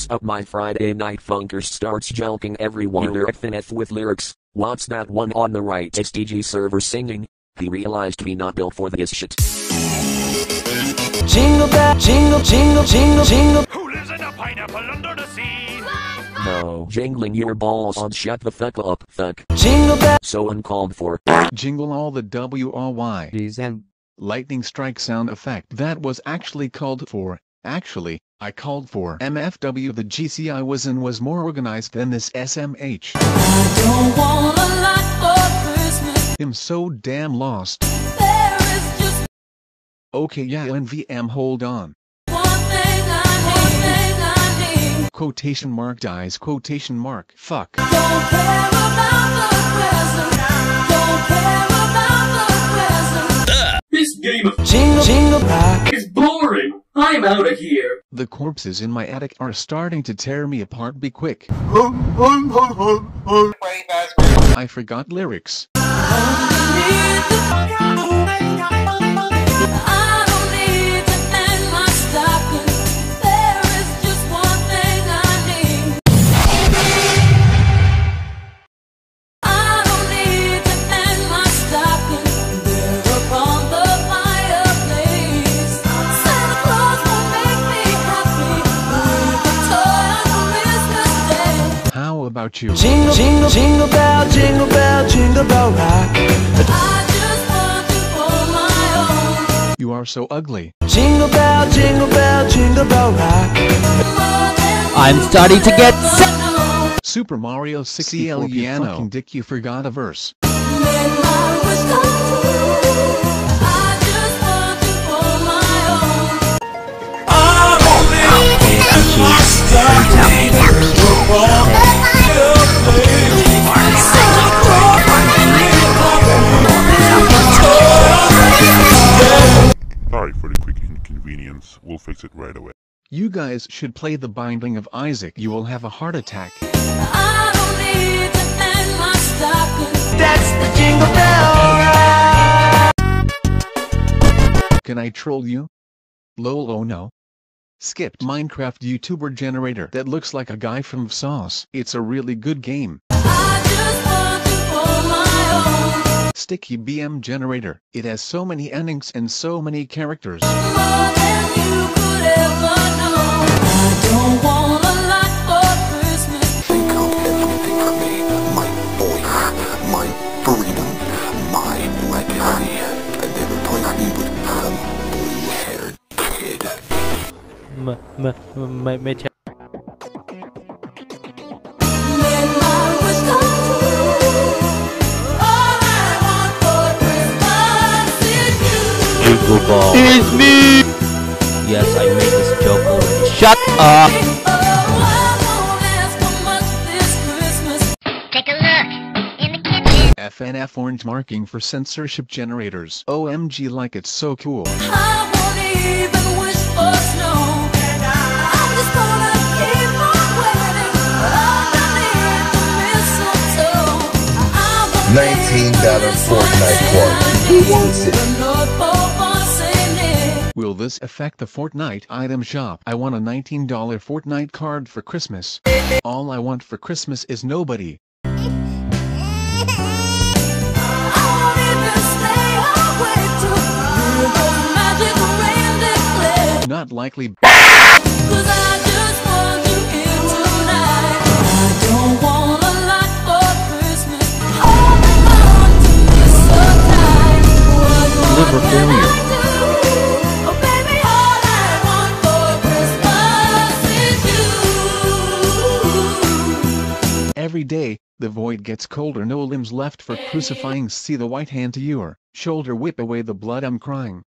What's Up My Friday Night Funker starts joking everyone Lyric with lyrics. What's that one on the right? It's DG Server singing. He realized me not built for this shit. Jingle bell, jingle, jingle, jingle, jingle. Who lives in a pineapple under the sea? No, jingling your balls on shut the fuck up, fuck. Jingle bell, So uncalled for. Jingle all the W-R-Y. G's and Lightning strike sound effect. That was actually called for. Actually, I called for MFW. The GC I was in was more organized than this SMH. Don't want a lot for Christmas. I'm so damn lost. There is just Okay yeah NVM hold on. one thing I need. One thing I need. Quotation mark dies quotation mark. Fuck. Don't care about the present. Don't care about the present. This game of jingle, jingle rock. is boring. I'm out of here. The corpses in my attic are starting to tear me apart. Be quick. I forgot lyrics. About you? Jingle, jingle, jingle bell, jingle bell, jingle bell rock. I just want you for my own. You are so ugly. Jingle bell, jingle bell, jingle bell rock. I'm starting to get sick. Super Mario 64 CL, piano. fucking dick you forgot a verse. Make my fix it right away. You guys should play the Binding of Isaac. You will have a heart attack. That's the jingle bell. Can I troll you? Lol oh no. Skipped Minecraft YouTuber generator that looks like a guy from Sauce. It's a really good game. Sticky BM generator. It has so many endings and so many characters. More than you could ball. It's me. Yes, I made this joke already. Shut up. Oh, I won't ask for much this Christmas. Take a look in the kitchen. FNF orange marking for censorship generators. OMG like it's so cool. I won't even wish for snow. I'm just gonna keep on waiting underneath the mistletoe. I won't $19 Fortnite one card. Who wants it? Will this affect the Fortnite item shop? I want a $19 Fortnite card for Christmas. All I want for Christmas is nobody. I won't even stay day, the void gets colder no limbs left for crucifying see the white hand to your shoulder whip away the blood I'm crying.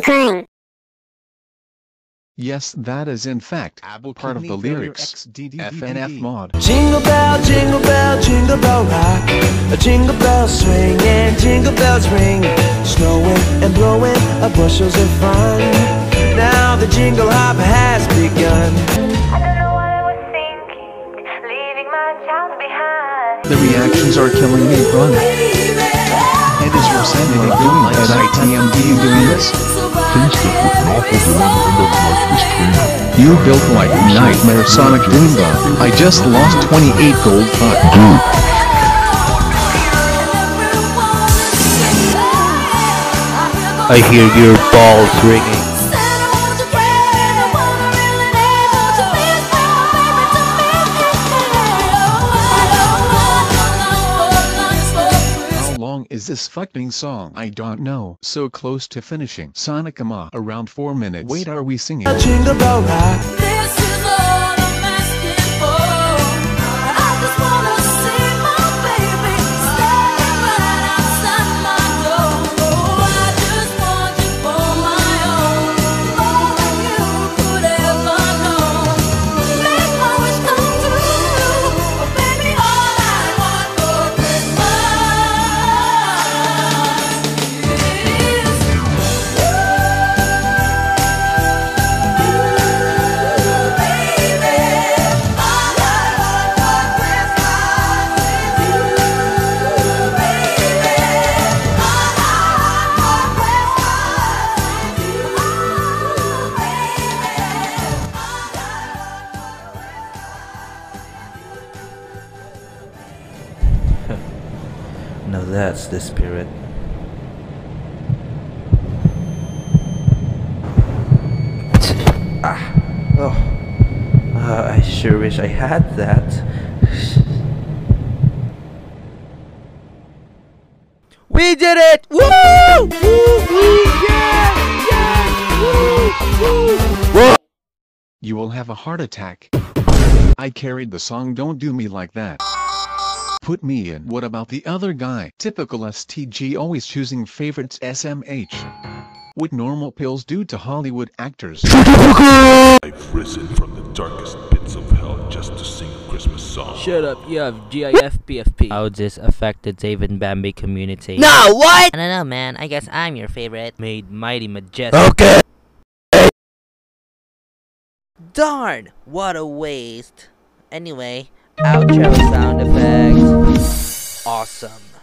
Crying. Yes that is in fact part of the lyrics. FNF mod. Jingle bell, jingle bell, jingle bell rock. A jingle bell swing and jingle bells ring. Snowing and blowing a bushels of fun. Now the jingle hop has begun. The reactions are killing me run. It is is your sanity going at ITMD doing this? You built like Nightmare Sonic Doomba. I just lost 28 gold fuck. I hear your balls ringing. This fucking song? I don't know. So close to finishing. Sonicama around 4 minutes. Wait are we singing? Now that's the spirit. Ah, oh, Ah, I sure wish I had that. We did it! Woo! You will have a heart attack. I carried the song Don't Do Me Like That. Put me in. What about the other guy? Typical STG always choosing favorites SMH. What normal pills do to Hollywood actors? I've risen from the darkest pits of hell just to sing a Christmas song. Shut up, you have GIF PFP. How does this affect the Dave and Bambi community? No, what? I don't know, man. I guess I'm your favorite. Made mighty majestic. Okay. Darn! What a waste. Anyway, outro sound effects. Awesome.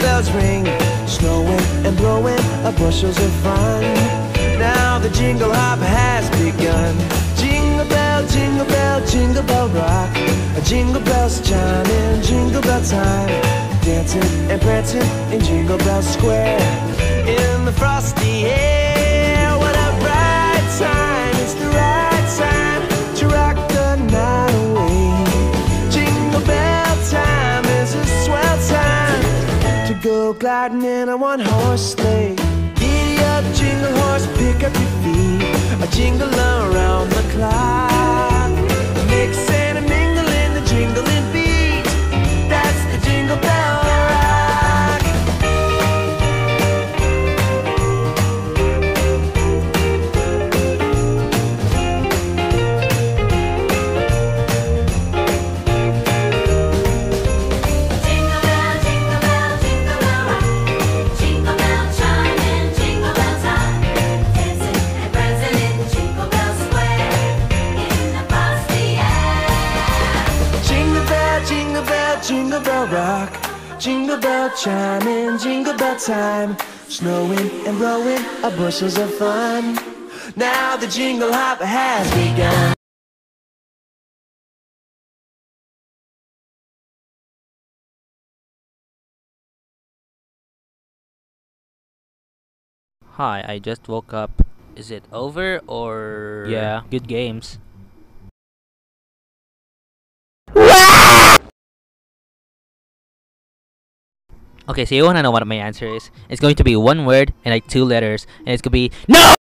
Bells ring, snowing and blowing a bushels of fun. Now the jingle hop has begun. Jingle bell, jingle bell, jingle bell rock. Jingle bells chiming, jingle bell time. Dancing and prancing in Jingle Bell Square. In the frosty go gliding in a one horse sleigh. Giddy up, jingle horse, pick up your feet. A jingle around the clock. Mix and a mingle in the jingling beat. Chiming, jingle bell time. Snowing and blowing a bushels of fun. Now the jingle hop has begun. Hi, I just woke up. Is it over or. Yeah, good games. Okay, so you wanna know what my answer is? It's going to be one word and like two letters, and it's gonna be NO!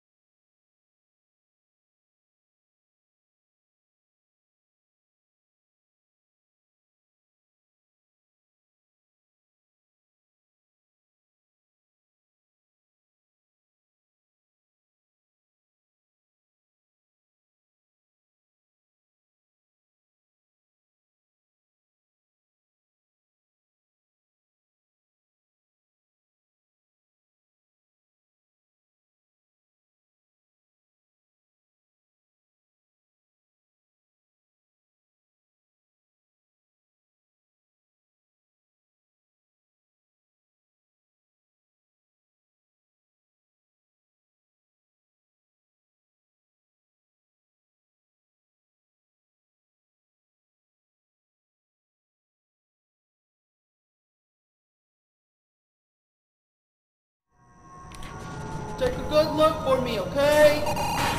Take a good look for me, okay?